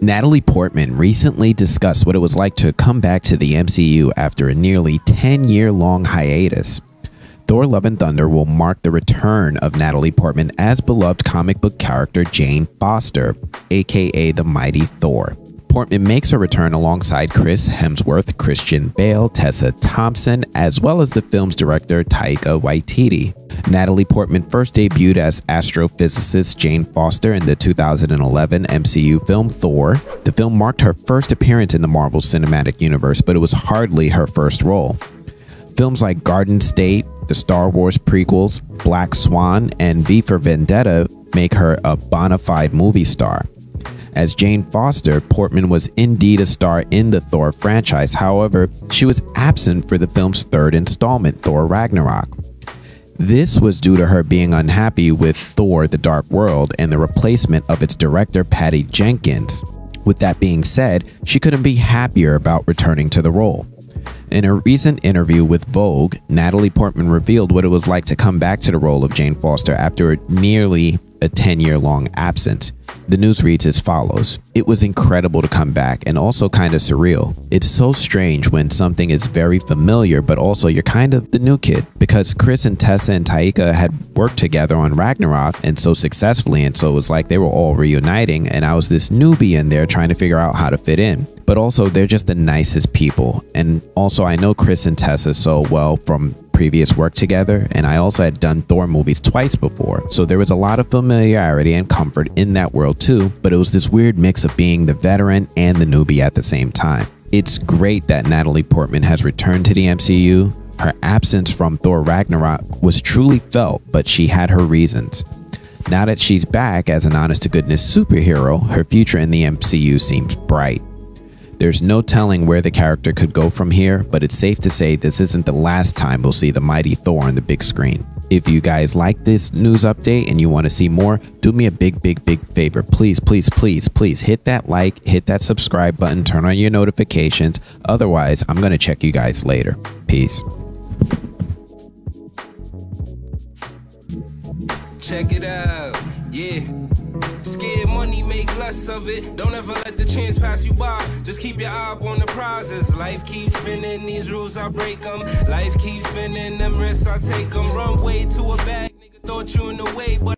Natalie Portman recently discussed what it was like to come back to the MCU after a nearly 10 year long hiatus. Thor Love and Thunder will mark the return of Natalie Portman as beloved comic book character Jane Foster, aka the Mighty Thor. Portman makes her return alongside Chris Hemsworth, Christian Bale, Tessa Thompson, as well as the film's director Taika Waititi. Natalie Portman first debuted as astrophysicist Jane Foster in the 2011 MCU film Thor. The film marked her first appearance in the Marvel Cinematic Universe, but it was hardly her first role. Films like Garden State, the Star Wars prequels, Black Swan, and V for Vendetta make her a bona fide movie star. As Jane Foster, Portman was indeed a star in the Thor franchise, however, she was absent for the film's third installment, Thor Ragnarok. This was due to her being unhappy with Thor The Dark World and the replacement of its director Patty Jenkins. With that being said, she couldn't be happier about returning to the role. In a recent interview with Vogue, Natalie Portman revealed what it was like to come back to the role of Jane Foster after nearly a 10 year long absence. The news reads as follows It was incredible to come back and also kind of surreal. It's so strange when something is very familiar, but also you're kind of the new kid because Chris and Tessa and Taika had worked together on Ragnarok and so successfully, and so it was like they were all reuniting, and I was this newbie in there trying to figure out how to fit in. But also, they're just the nicest people. And also, I know Chris and Tessa so well from previous work together, and I also had done Thor movies twice before, so there was a lot of familiarity and comfort in that world too, but it was this weird mix of being the veteran and the newbie at the same time. It's great that Natalie Portman has returned to the MCU. Her absence from Thor Ragnarok was truly felt, but she had her reasons. Now that she's back as an honest to goodness superhero, her future in the MCU seems bright. There's no telling where the character could go from here, but it's safe to say this isn't the last time we'll see the mighty Thor on the big screen. If you guys like this news update and you want to see more, do me a big, big, big favor. Please, please, please, please hit that like, hit that subscribe button, turn on your notifications. Otherwise, I'm going to check you guys later. Peace. Check it out, yeah. Scared money, make less of it. Don't ever let the chance pass you by. Just keep your eye up on the prizes. Life keeps spinning, these rules I break them. Life keeps spinning, them risks I take them. Run way to a bag, nigga thought you in the way, but